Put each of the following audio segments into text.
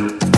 Thank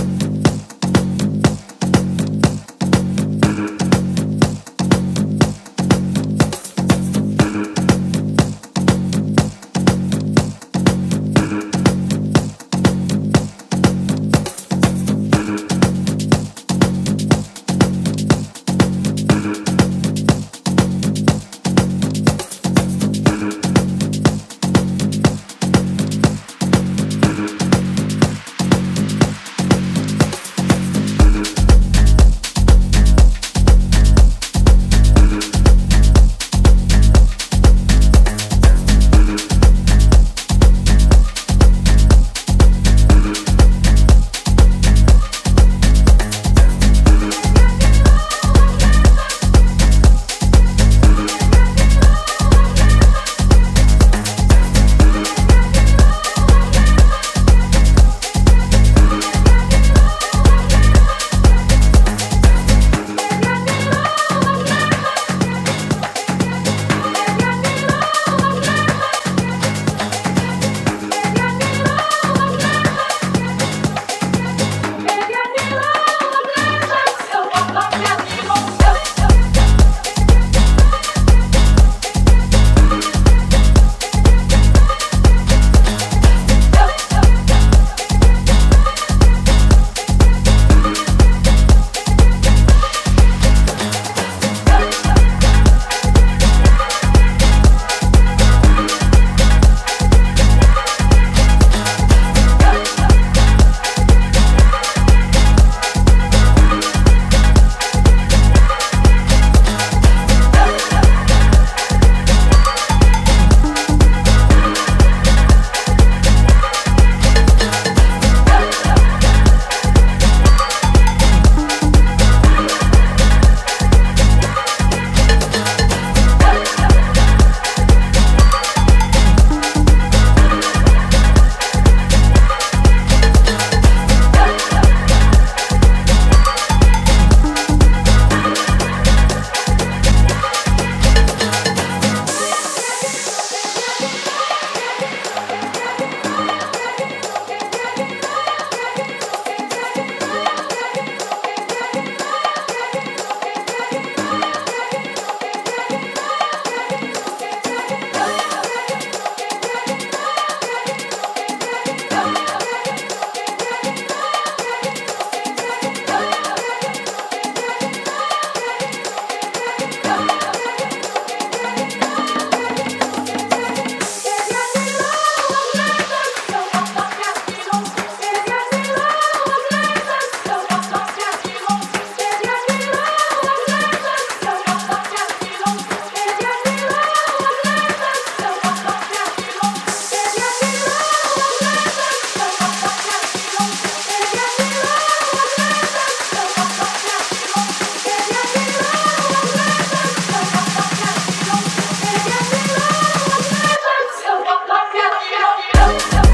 no.